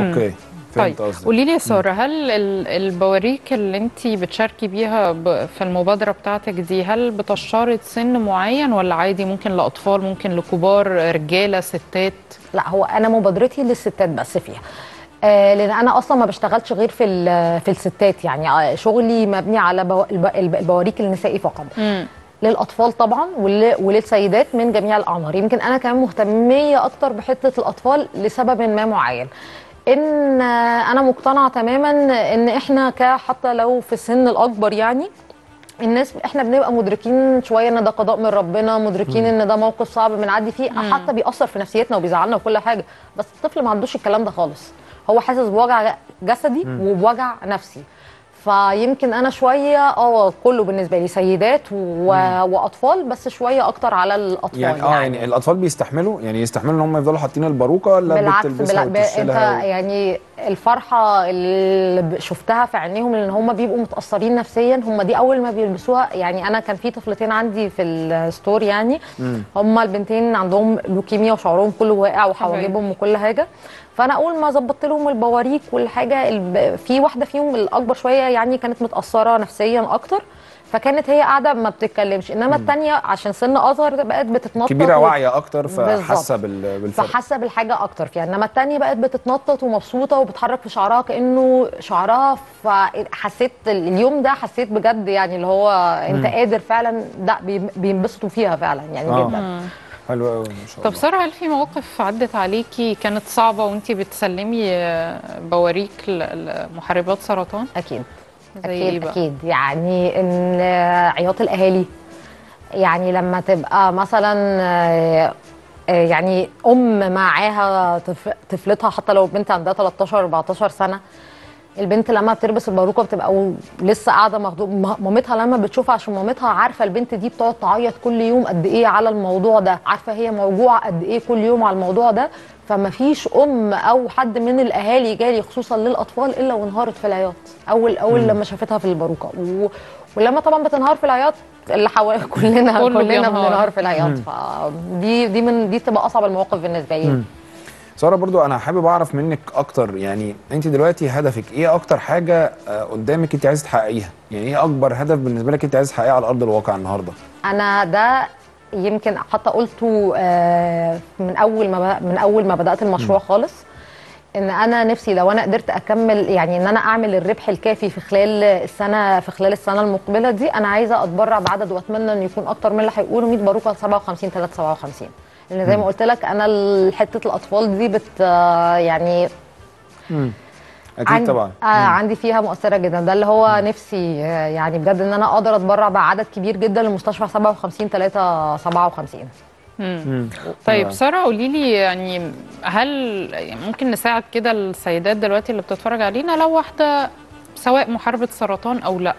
okay طيب قولي لي يا سارة هل ال- البواريك اللي انت بتشاركي بيها في المبادرة بتاعتك دي هل بتشترط سن معين ولا عادي ممكن لأطفال ممكن لكبار رجالة ستات؟ لا هو أنا مبادرتي للستات بس فيها. آه لأن أنا أصلا ما بشتغلش غير في ال- في الستات يعني. آه، شغلي مبني على بو الب- الب- البواريك النسائي فقط. مم. للأطفال طبعا ول- وللسيدات من جميع الأعمار. يمكن أنا كمان مهتمية أكتر بحتة الأطفال لسبب ما معين. إن أنا مقتنعة تماما إن إحنا حتى لو في السن الأكبر يعني الناس إحنا بنبقى مدركين شوية إن ده قضاء من ربنا مدركين إن ده موقف صعب بنعدي فيه حتى بيأثر في نفسيتنا وبيزعلنا وكل حاجة. بس الطفل ما عندوش الكلام ده خالص. هو حاسس بوجع جسدي وبوجع نفسي. فيمكن أنا شوية آه كله بالنسبة لي سيدات و... وأطفال بس شوية أكتر على الأطفال يعني آه يعني. الأطفال بيستحملوا؟ يعني يستحملوا إن هم يفضلوا حاطين الباروكة ولا بالعكس بلا ب... أنت و- يعني الفرحة اللي شفتها في عينيهم إن هم بيبقوا متأثرين نفسيا هم دي أول ما بيلبسوها. يعني أنا كان في طفلتين عندي في ال store يعني هم البنتين عندهم لوكيميا وشعرهم كله واقع وحواجبهم وكل حاجة. فانا اول ما ظبطت لهم البواريك والحاجة الب... في واحدة فيهم الاكبر شوية يعني كانت متأثرة نفسيا أكتر فكانت هي قاعدة ما بتتكلمش إنما الثانية عشان سن أصغر بقت بتتنطط كبيرة و- واعية أكتر فحاسة بالفرق. فحاسة بالحاجة أكتر فيها إنما التانية بقت بتتنطط ومبسوطة وبتحرك في شعرها كأنه شعرها فحسيت اليوم ده حسيت بجد يعني اللي هو أنت قادر فعلا ده بي- بينبسطوا فيها فعلا يعني آه. جدا. حلو قوي ما شاء طب الله. سارة هل في مواقف عدت عليكي كانت صعبة وانت بتسلمي بواريك ل- لمحاربات سرطان؟ أكيد زي أكيد بقى؟ أكيد. يعني ان عياط الأهالي. يعني لما تبقى مثلا آه، يعني أم معاها طف- طفلتها حتى لو البنت عندها 13 14 سنة البنت لما بتلبس الباروكة بتبقى لسه قاعدة مخدوم م- مامتها لما بتشوفها عشان مامتها عارفة البنت دي بتقعد تعيط كل يوم قد إيه على الموضوع ده عارفة هي موجوعة قد إيه كل يوم على الموضوع ده. فما فيش أم أو حد من الأهالي جالي خصوصا للأطفال إلا وانهارت في العياط. أول أول لما شافتها في الباروكة. و... ولما طبعا بتنهار في العياط اللي حوالي كلنا كلنا. بننهار في العياط. فدي دي من دي تبقى أصعب المواقف بالنسبة لي. سارة برضو أنا حابب أعرف منك أكتر يعني أنت دلوقتي هدفك إيه أكتر حاجة آه، قدامك أنت عايزه تحققيها؟ يعني إيه أكبر هدف بالنسبة لك أنت عايزه تحققيه على أرض الواقع النهارده؟ أنا ده يمكن حتى قلته آه، من أول ما من أول ما بدأت المشروع خالص إن أنا نفسي لو أنا قدرت أكمل يعني إن أنا أعمل الربح الكافي في خلال السنة في خلال السنة المقبلة دي أنا عايزة أتبرع بعدد وأتمنى إن يكون أكتر من اللي هيقولوا 100 باروكة 57 357 لأن زي ما قلت لك أنا حتة الأطفال دي بت آه، يعني أكيد عن- طبعا. آه عندي فيها مؤثرة جدا. ده اللي هو نفسي آه، يعني بجد إن أنا أقدر أتبرع بعدد كبير جدا لمستشفى 57 3 57 طيب آه. سارة قولي لي يعني هل يعني ممكن نساعد كده السيدات دلوقتي اللي بتتفرج علينا لو واحدة سواء محاربة سرطان أو لأ؟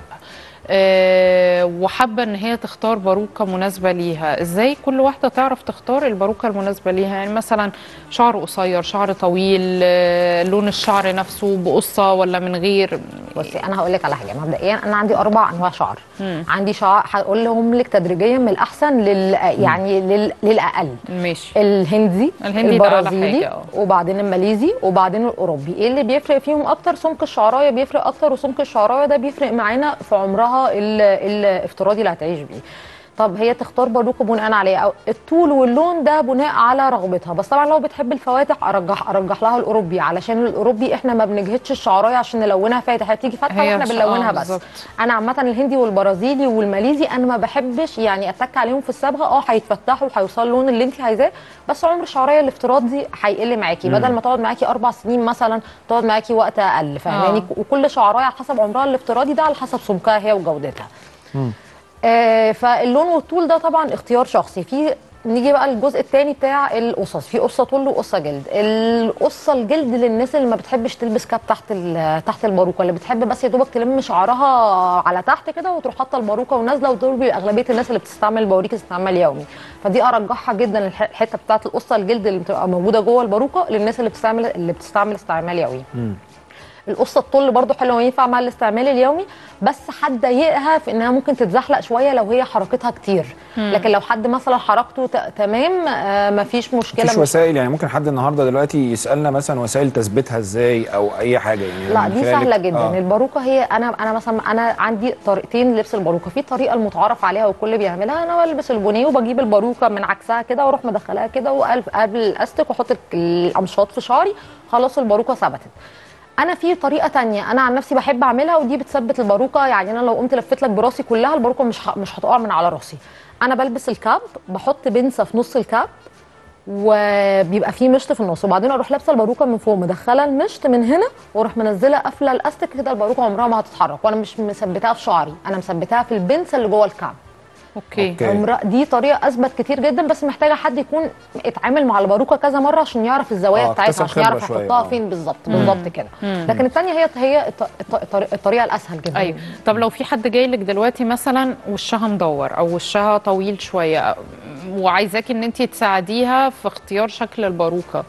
وحابة إن هي تختار باروكة مناسبة ليها. إزاي كل واحدة تعرف تختار الباروكة المناسبة ليها؟ يعني مثلا شعر قصير شعر طويل آه، لون الشعر نفسه بقصة ولا من غير؟ بصي أنا هقول لك على حاجة. مبدئيا أنا عندي أربع أنواع شعر. عندي شعر هقول لهم لك تدريجيا من الأحسن لل يعني لل... للأقل. ماشي. الهندي الهندي البرازيلي آه. وبعدين الماليزي وبعدين الأوروبي. إيه اللي بيفرق فيهم أكتر؟ سمك الشعراية بيفرق أكتر وسمك الشعراية ده بيفرق معانا في عمرها ال- الافتراضي اللي هتعيش بيه. طب هي تختار باروكه بناء على إيه الطول واللون ده بناء على رغبتها. بس طبعا لو بتحب الفواتح ارجح أرجح لها الأوروبي. علشان الأوروبي إحنا ما بنجهدش الشعراية عشان نلونها فاتح. هي بتيجي فاتحة وإحنا بنلونها آه، بس. بالظبط. أنا عامة الهندي والبرازيلي والماليزي أنا ما بحبش يعني أتك عليهم في الصبغه آه هيتفتحوا وهيوصلوا اللون اللي انت عايزاه. بس عمر الشعريه الافتراضي هيقل معاكي بدل ما تقعد معاكي أربع سنين مثلا تقعد معاكي وقت أقل فاهماني؟ آه. وكل شعراية على حسب عمرها الافتراضي ده على حسب سمكها هي وجودتها. آه فاللون والطول ده طبعا اختيار شخصي. في نيجي بقى للجزء الثاني بتاع القصص. في قصة طول وقصة جلد. القصة الجلد للناس اللي ما بتحبش تلبس كاب تحت تحت الباروكة اللي بتحب بس يا دوبك تلم شعرها على تحت كده وتروح حاطة الباروكة ونازلة ودول بي- أغلبية الناس اللي بتستعمل البواريك استعمال يومي. فدي أرجحها جدا الح- الحتة بتاعت القصة الجلد اللي بتبقى موجودة جوه الباروكة للناس اللي بتستعمل اللي بتستعمل استعمال يومي. القصة الطل برضو حلوة ينفع مع الاستعمال اليومي بس حد ضايقها في إنها ممكن تتزحلق شوية لو هي حركتها كتير. لكن لو حد مثلا حركته ت- تمام آه مفيش مشكلة. مفيش مش وسائل يعني ممكن حد النهارده دلوقتي يسألنا مثلا وسائل تثبيتها إزاي أو أي حاجة يعني لا دي خلالك- سهلة جدا. آه. الباروكة هي أنا أنا مثلا أنا عندي طريقتين للبس الباروكة. في الطريقة المتعارف عليها والكل بيعملها أنا بلبس البونيه وبجيب الباروكة من عكسها كده وأروح مدخلاها كده وقبل الأستك وأحط ال- الامشاط في شعري خلاص الباروكة ثبتت. أنا في طريقة تانية. أنا عن نفسي بحب أعملها ودي بتثبت الباروكة. يعني أنا لو قمت لفيت لك براسي كلها الباروكة مش ه- مش هتقع من على راسي. أنا بلبس الكاب بحط بنسة في نص الكاب وبيبقى فيه مشط في النص. وبعدين أروح لابسة الباروكة من فوق مدخلة المشط من هنا وأروح منزلة قافلة الأستك كده الباروكة عمرها ما هتتحرك. وأنا مش مثبتاها في شعري أنا مثبتاها في البنسة اللي جوه ال cap okay. okay. دي طريقة أثبت كتير جدا بس محتاجة حد يكون اتعامل مع الباروكة كذا مرة عشان يعرف الزوايا آه، بتاعتها عشان يعرف يحطها آه. فين بالظبط بالظبط كده. لكن الثانية هي هي الط- الط- الطريقة الأسهل جدا. أيوه. طب لو في حد جاي لك دلوقتي مثلا وشها مدور أو وشها طويل شوية وعايزاكي إن انت تساعديها في اختيار شكل الباروكة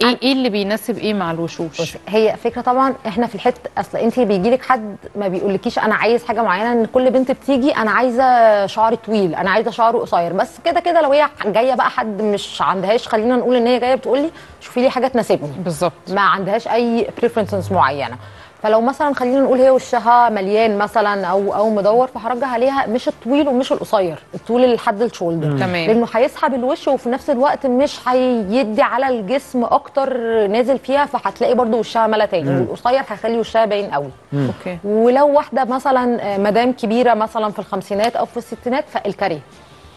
إيه إيه اللي بيناسب إيه مع الوشوش؟ هي فكرة طبعا إحنا في الحتة أصل انت بيجي لك حد ما بيقولكيش أنا عايز حاجة معينة إن كل بنت بتيجي أنا عايزة شعر طويل أنا عايزة شعر قصير بس كده كده لو هي جاية بقى حد مش عندهاش خلينا نقول إن هي جاية بتقول لي شوفي لي حاجة تناسبني. بالظبط. ما عندهاش أي preferences معينة. فلو مثلا خلينا نقول هي وشها مليان مثلا أو أو مدور فهرجح عليها مش الطويل ومش القصير الطول لحد ال shoulder. تمام. لأنه هيسحب الوش وفي نفس الوقت مش هيدي على الجسم أكتر نازل فيها فهتلاقي برضو وشها ملا تاني. والقصير هيخلي وشها باين قوي. أوكي. ولو واحدة مثلا مدام كبيرة مثلا في الخمسينات أو في الستينات فالكاريه.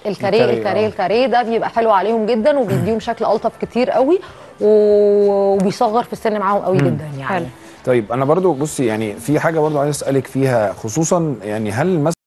الكاريه الكاريه، الكاريه آه. الكاريه ده بيبقى حلو عليهم جدا وبيديهم شكل ألطف كتير قوي وبيصغر في السن معاهم قوي جدا يعني. حلو. طيب أنا برضو بصي يعني في حاجة برضو عايز أسألك فيها خصوصا يعني هل مثلا